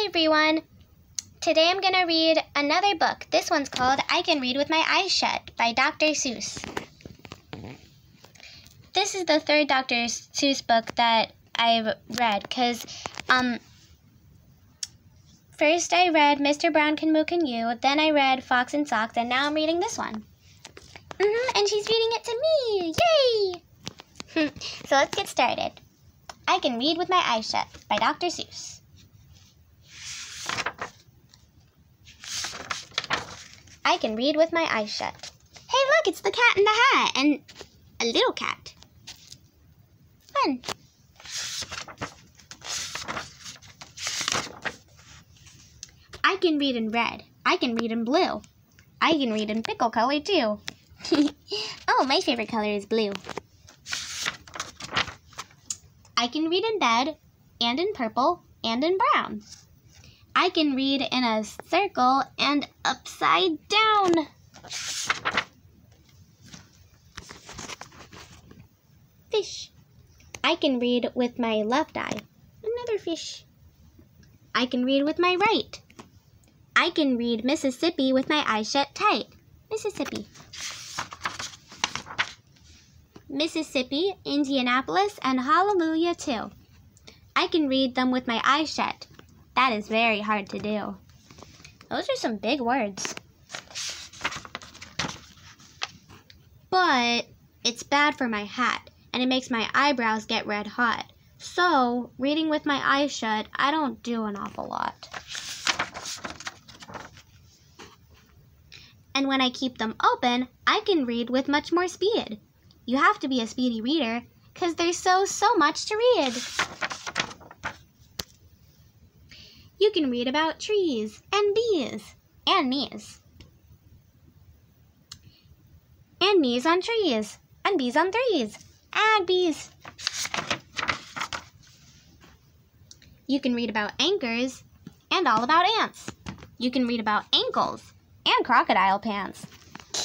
Hi everyone! Today I'm going to read another book. This one's called I Can Read With My Eyes Shut by Dr. Seuss. This is the third Dr. Seuss book that I've read because um, first I read Mr. Brown Can Moo Can You, then I read Fox and Socks, and now I'm reading this one. Mm-hmm, and she's reading it to me! Yay! so let's get started. I Can Read With My Eyes Shut by Dr. Seuss. I can read with my eyes shut. Hey, look, it's the cat in the hat and a little cat. Fun. I can read in red. I can read in blue. I can read in pickle color too. oh, my favorite color is blue. I can read in bed and in purple and in brown. I can read in a circle and upside down. Fish. I can read with my left eye. Another fish. I can read with my right. I can read Mississippi with my eyes shut tight. Mississippi. Mississippi, Indianapolis, and Hallelujah too. I can read them with my eyes shut. That is very hard to do. Those are some big words. But it's bad for my hat, and it makes my eyebrows get red hot. So, reading with my eyes shut, I don't do an awful lot. And when I keep them open, I can read with much more speed. You have to be a speedy reader, because there's so, so much to read. You can read about trees and bees and knees. And knees on trees and bees on threes and bees. You can read about anchors and all about ants. You can read about ankles and crocodile pants.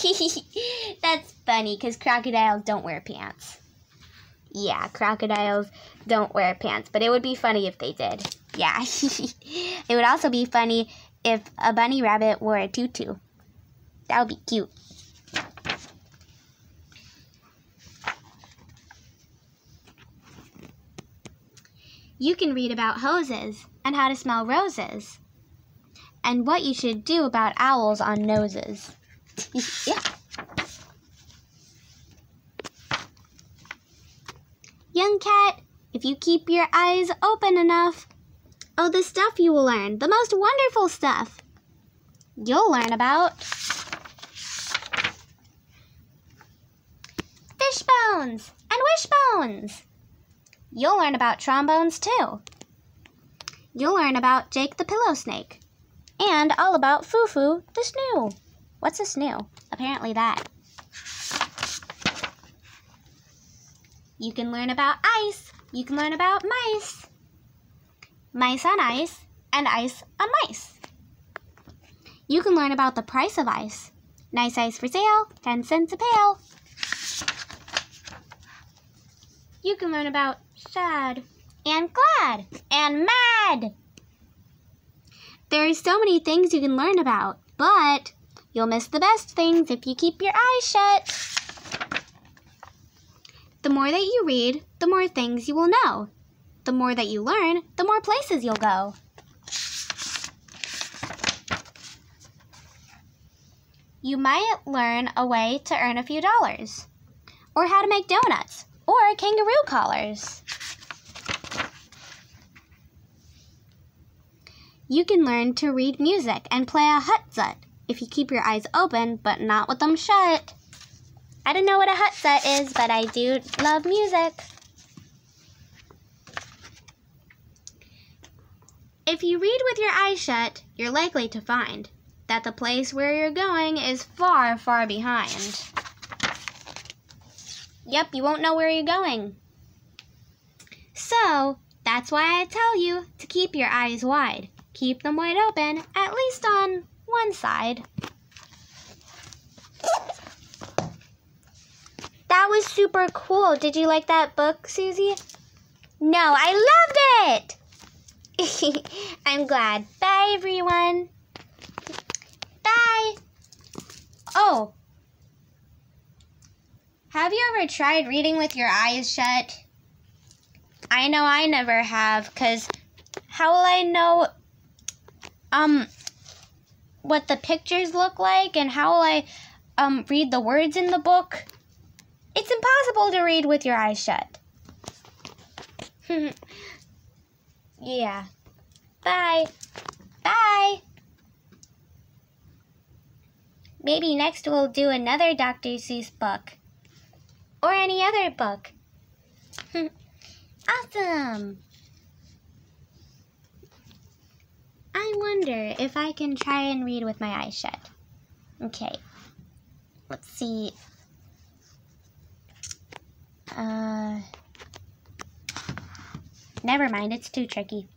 That's funny because crocodiles don't wear pants. Yeah, crocodiles don't wear pants, but it would be funny if they did. Yeah. it would also be funny if a bunny rabbit wore a tutu. That would be cute. You can read about hoses and how to smell roses and what you should do about owls on noses. yeah. Young cat, if you keep your eyes open enough, oh, the stuff you will learn, the most wonderful stuff. You'll learn about fish bones and wishbones. You'll learn about trombones too. You'll learn about Jake the pillow snake and all about Foo-Foo the snoo. What's a snoo? Apparently that. You can learn about ice. You can learn about mice. Mice on ice and ice on mice. You can learn about the price of ice. Nice ice for sale, 10 cents a pail. You can learn about sad and glad and mad. There are so many things you can learn about, but you'll miss the best things if you keep your eyes shut. The more that you read, the more things you will know. The more that you learn, the more places you'll go. You might learn a way to earn a few dollars, or how to make donuts, or kangaroo collars. You can learn to read music and play a hutzut if you keep your eyes open but not with them shut. I don't know what a hutzut is, but I do love music. If you read with your eyes shut, you're likely to find that the place where you're going is far, far behind. Yep, you won't know where you're going. So, that's why I tell you to keep your eyes wide. Keep them wide open, at least on one side. That was super cool. Did you like that book, Susie? No, I loved it. I'm glad. Bye, everyone. Bye. Oh. Have you ever tried reading with your eyes shut? I know I never have, because how will I know um what the pictures look like and how will I um read the words in the book? It's impossible to read with your eyes shut. yeah. Bye. Bye. Maybe next we'll do another Dr. Seuss book. Or any other book. awesome. I wonder if I can try and read with my eyes shut. Okay. Let's see. Uh, never mind, it's too tricky.